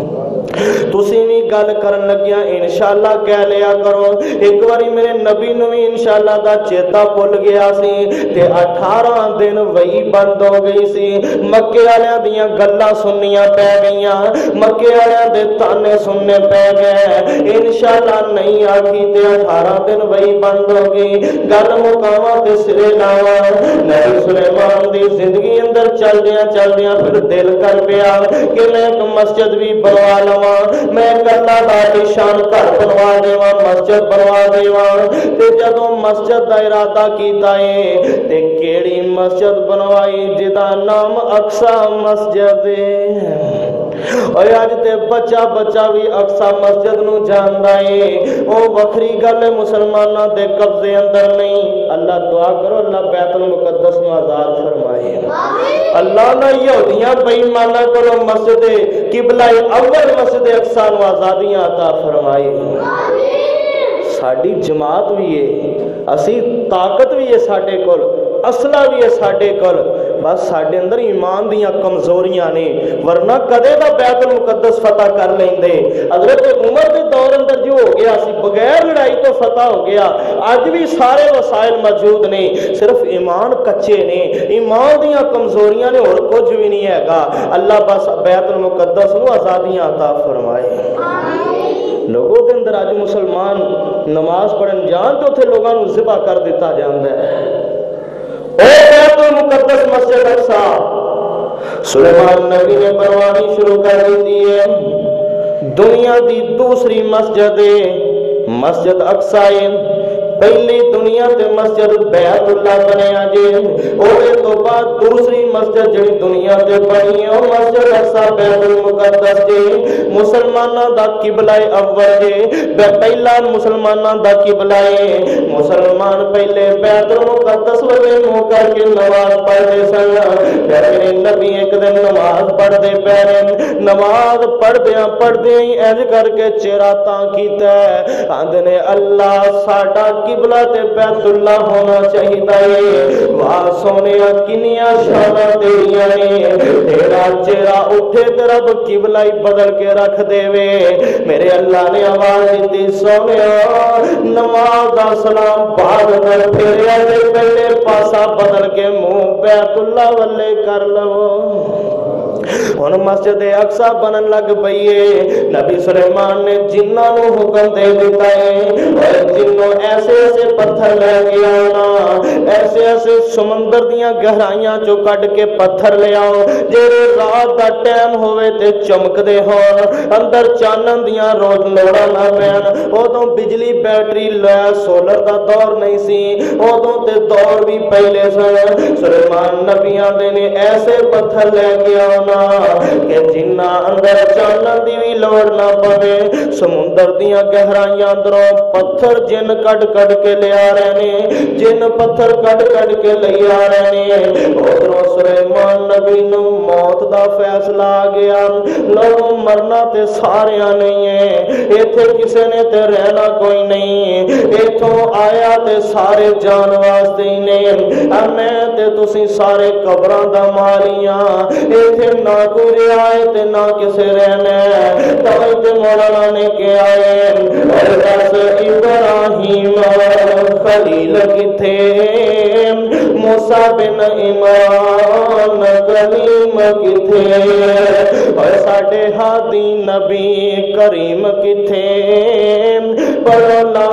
تسی گل کرن لگیا انشاءاللہ کہہ لیا کرو۔ ایک واری میرے نبی نو انشاءاللہ دا چیتا بھول گیا سی تے 18 دن وہی بند ہو گئی سی۔ مکے والے دیا گلاں سننیاں پے گئیاں۔ مکے والے دے تانے سننے پے گئے۔ انشاءاللہ نہیں آکی تے 18 دن وہی بند ہو گئی۔ گل مقاواں تے سرے لاواں۔ نبی سلیمان دی زندگی اندر چل دیاں چل دیاں پھر دل کر پیا کہ میں ایک مسجد بھی بنوا لوں۔ میں کلا شان مسجد بنوا دیواں تے مسجد کا ارادہ کیتا ہے تے کیڑی مسجد بنوائی جدا نام اقصا مسجد ہے ਓਏ ਅੱਜ ਤੇ ਬੱਚਾ ਬੱਚਾ ਵੀ ਅਕਸਾ ਮਸਜਿਦ ਨੂੰ ਜਾਣਦਾ ਏ ਉਹ ਵੱਖਰੀ ਗੱਲ ਹੈ ਮੁਸਲਮਾਨਾਂ ਦੇ ਕਬਜ਼ੇ ਅੰਦਰ ਨਹੀਂ ਅੱਲਾ ਦੁਆ ਕਰੋ ਅੱਲਾ ਬੈਤੁਲ ਮੁਕੱਦਸ ਨੂੰ ਆਜ਼ਾਦ ਫਰਮਾਏ ਅੱਲਾ ਨਾ ਯਹੂਦੀਆਂ ਬੇਈਮਾਨਾਂ ਕੋਲੋਂ ਮਸਜਿਦ ਕਿਬਲਾ ਅਵਲ ਮਸਜਿਦ ਅਕਸਾ ਨੂੰ ਆਜ਼ਾਦੀਆਂ عطا ਫਰਮਾਏ ਸਾਡੀ ਜਮਾਤ ਵੀ ਏ ਅਸੀਂ ਤਾਕਤ ਵੀ ਏ ਸਾਡੇ ਕੋਲ اصلہ بھی ہے ساڈے کول، بس ساڈے اندر ایمان دیاں کمزوریاں نے، ورنہ کدے دا بیت المقدس فتح کر لیں دے حضرت عمر دے دور اندر جو ہو گیا سی، بغیر لڑائی تو فتح ہو گیا۔ اج بھی سارے وسائل موجود نے، صرف ایمان کچے نے۔ ایمان دیاں کمزوریاں نے، اور کچھ بھی نہیں ہے گا اللہ بس بیت المقدس نو آزادیاں عطا فرمائے۔ لوگوں کے اندر اج مسلمان نماز پڑھن جان تو اتنے لوگوں ذبح کر دیتا جاندہ ہے۔ اے مسجد افسا سلیمان نبی نے پروانی شروع کر دی ہے۔ دنیا دی دوسری مسجد مسجد اقصائن پہلی دنیا تے مسجد بیعت اللہ بنے آجے اوے تو بعد دوسری مسجد جنی دنیا تے بنی او مسجد اقصا بیعت المقدس جے۔ مسلمانہ دا قبلہ اول جے۔ پہلا مسلمانہ دا قبلہ اے۔ مسلمان پہلے بیعت المقدس والے منہ کے نواز پڑھ دے سن پہلے نبی ایک دن نماز پڑھتے پے نماز پڑھ دے ہی اہد کر کے چہرہ تاں کیتا ہے۔ آندے نے، اللہ ساڈا قبلہ تے بیت اللہ ہونا چاہیے واہ سونے کنیا شانا تیریاں نے۔ تیرا چہرہ اٹھے تیرا تو قبلہ ہی بدل کے رکھ دے۔ وے میرے اللہ نے آواز دی سونے نماز دا سلام بعد نال پھیریا تے پہلے پاسا بدل کے مو بیت اللہ والے کر لو۔ ہن مسجد اقصا بنن لگ پئی نبی سلیمان نے جنہاں نو حکم دے دیتا ہے اور جنوں ایسے ایسے پتھر لے کے آنا ایسے ایسے سمندر دیاں گہرائیاں چوں کڈ کے پتھر لے آؤ جڑے رات دا ٹائم ہوے تے چمکدے ہون اندر چانن دیاں روز لوڑا نہ پین اودوں بجلی بیٹری لے سولر دا دور نہیں سی اودوں تے دور بھی پہلے سن سلیمان نبیاں دے ایسے پتھر لے کے آنا ਕਿ ਜਿੰਨਾ ਅੰਦਰ ਚਾਨਣ ਦੀ ਵੀ ਲੋੜ ਨਾ ਪਵੇ, ਸਮੁੰਦਰ ਦੀਆਂ ਗਹਿਰਾਈਆਂ ਅੰਦਰੋਂ ਪੱਥਰ ਜਿੰਨ ਕੱਢ ਕੱਢ ਕੇ ਲਿਆ ਰਹੇ ਨੇ, ਜਿੰਨ ਪੱਥਰ ਕੱਢ ਕੱਢ ਕੇ ਲਈ ਰਹੇ ਨੇ, ਉਧਰੋਂ ਸੁਲੇਮਾਨ ਨਬੀ ਨੂੰ ਮੌਤ ਦਾ ਫੈਸਲਾ ਆ ਗਿਆ। ਲੋਗੋਂ ਮਰਨਾ ਤੇ ਸਾਰਿਆਂ ਨਹੀਂ ਹੈ ਇੱਥੇ ਕਿਸੇ ਨੇ ਤੇ ਰਹਿਣਾ ਕੋਈ ਨਹੀਂ ਇੱਥੋਂ ਆਇਆ ਤੇ ਸਾਰੇ ਜਾਣ ਵਾਸਤੇ ਹੀ ਨੇ। ਮੈਂ ਤੇ ਤੁਸੀਂ ਸਾਰੇ ਕਬਰਾਂ ਦਾ ਮਾਲੀਆਂ ਇੱਥੇ نہ کو رعایت نہ کسے رہنے تبل پہ مولانا نے کہا ہے اور ابراہیم خلیل کتھے موسیٰ بن ایمان کلیم کتھے اور ساڑھے ہادی نبی کریم کتھے پڑھو لا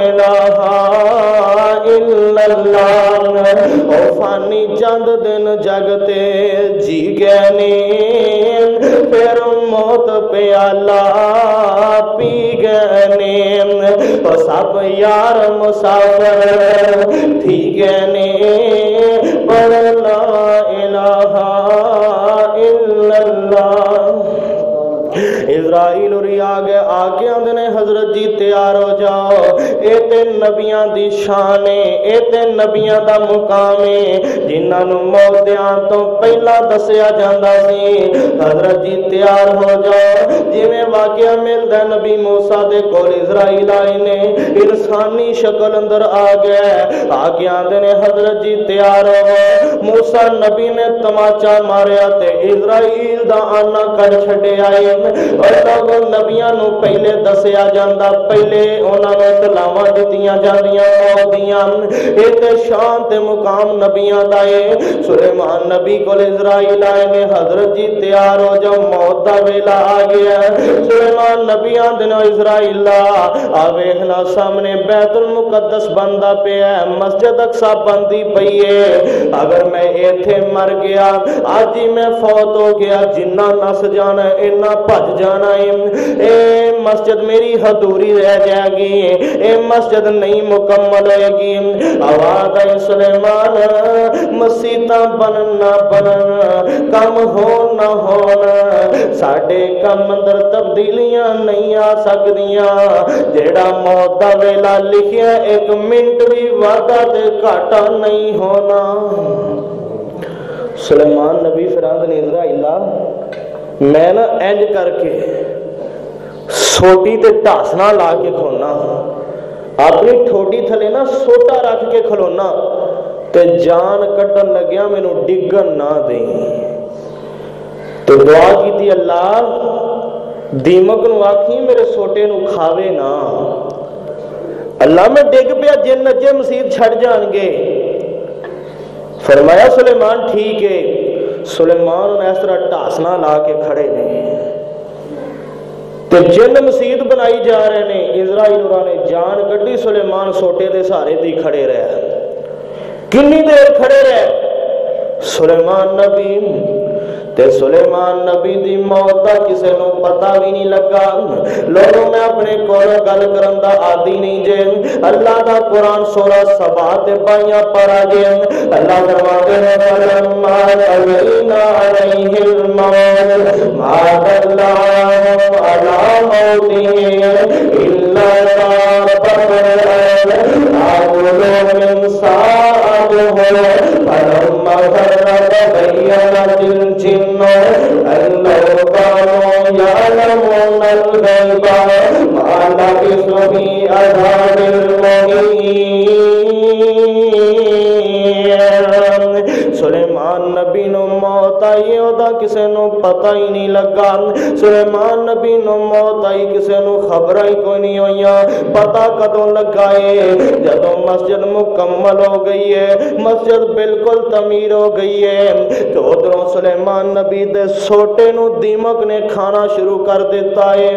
الہ الا اللہ او فانی چند دن جگتے جی گئے نیم پھر موت پیالہ پی گئے نیم او سب یار مسافر تھی گئے نیم تے نبیاں دی شانے اے تے نبیاں دا مقامے ہے جنہاں نو موتیاں تو پہلا دسیا جاندہ سی حضرت جی تیار ہو جاؤ جی میں واقعہ ملدا نبی موسیٰ دے کول ازرائیل آئے نے انسانی شکل اندر آگئے آگیا آ نے حضرت جی تیار ہو موسیٰ نبی نے تماشا ماریا تے ازرائیل دا آنا کر چھٹے اے اور لوگوں نبیاں نو پہلے دسیا جاندہ پہلے انہاں نو تلاوہ دے دیتیاں جاندیاں موت دیاں اے تے مقام نبیاں دائے سلیمان نبی کو لزرائیل آئے میں حضرت جی تیار ہو جو موت دا ویلا آ گیا سلیمان نبیاں دنو اسرائیل آوے ہنا سامنے بیت المقدس بندہ پہ ہے مسجد اکسا بندی پہیے اگر میں ایتھے مر گیا اج ہی میں فوت ہو گیا جنہ نس جانا انہ پچ جانا ہے اے مسجد میری حدوری رہ جائے گی اے مسجد مسجد نہیں مکمل ہوئے گی۔ آواز ہے سلیمان مسیطہ بننا بننا کم ہونا ہونا ساڈے کم اندر تبدیلیاں نہیں آ جیڑا موت ویلا لکھیا، ایک منٹ بھی وعدہ تے گھاٹا نہیں ہونا۔ سلیمان نبی فرانگ نے اللہ میں نا انج کر کے سوٹی تے ٹاسنا لا کے کھونا۔ اپنی ٹھوڈی تھلے نا سوٹا رکھ کے کھلونا تے جان کٹن لگیا مینو ڈگن نہ دیں تو دعا کی تھی اللہ دیمک نو آخی میرے سوٹے نو کھاوے نا اللہ میں ڈگ پیا جن نجے مسیح چھڑ جان گے فرمایا سلیمان ٹھیک ہے سلیمان اس طرح ٹاسنا لا کے کھڑے نے تے جن مسیت بنائی جا رہے نے، اسرائیل نے جان کڈی، سلیمان سوٹے دے سہارے دی کھڑے رہا کنی دیر کھڑے رہے؟ سلیمان نبی تے سلیمان نبی دی موت دا کسے نو پتہ بھی نہیں لگا۔ لوگوں میں اپنے کول گل کرن دا عادی نہیں جے۔ اللہ دا قرآن سورہ سبا تے بائیاں پڑھا جے۔ اللہ فرماتے ہیں، فلما تبینا علیہ الموت ما دلہ علی موته الا بطر آگلو من ساعته فلما فرد الجن أن لو كانوا يعلمون الغيب ما لبثوا في عذاب المهين سلیمان نبی نو موت آئی دا کسے نو پتہ ہی نہیں لگا سلیمان نبی نو موت آئی کسے نو خبر ہی کوئی نہیں ہوئی پتہ کدوں لگائے جدو مسجد مکمل ہو گئی ہے مسجد بالکل تمیر ہو گئی ہے تو ادھروں سلیمان نبی دے سوٹے نو دیمک نے کھانا شروع کر دیتا ہے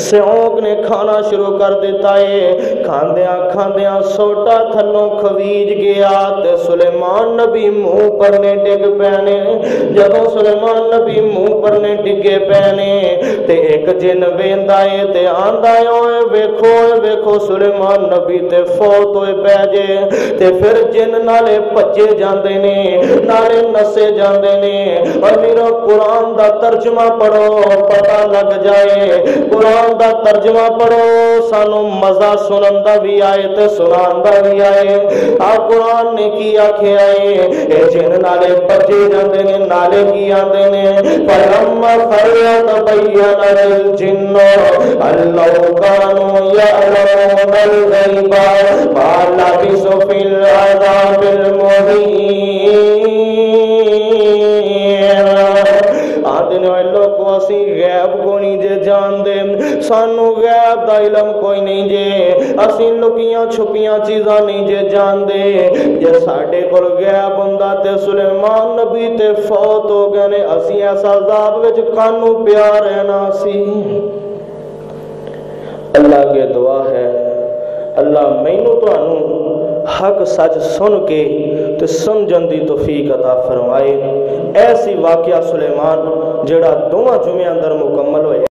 سیونک نے کھانا شروع کر دیتا ہے کھاندیاں کھاندیاں سوٹا تھلوں کھویج گیا تے سلیمان نبی منہ پر نے ڈگ پینے جدوں سلیمان نبی منہ پر نے ڈگے پینے تے ایک جن ویندا ہے تے آندا ہے اوے ویکھو اوے ویکھو سلیمان نبی تے فوت ہوئے پے جے تے پھر جن نالے پجے جاندے نے نالے نسے جاندے نے اور میرا قرآن دا ترجمہ پڑھو پتہ لگ جائے قرآن دا ترجمہ پڑھو سانو مزہ سنن دا بھی آئے تے سنان دا بھی آئے آ قرآن نے کی آکھے آئے اے جن نالے بچے جاندے نے نالے کی آندے نے فلما فریت بین الجن اللہ کانو یعلمون الغیبا ما لبسو فی العذاب المہین اسی غیب کو نہیں جے جان دے سانو غیب دا علم کوئی نہیں جے اسی لکیاں چھپیاں چیزاں نہیں جے جان دے جے ساڑے کل غیب ہوندا تے سلیمان نبی تے فوت ہو گئے نے اسی ایسا عذاب وچ کانو پیار رہنا سی اللہ کے دعا ہے اللہ مینو تو حق سچ سن کے تو سمجھن دی توفیق عطا فرمائے۔ ایسی واقعہ سلیمان جڑا دوواں جمعے اندر مکمل ہوئے۔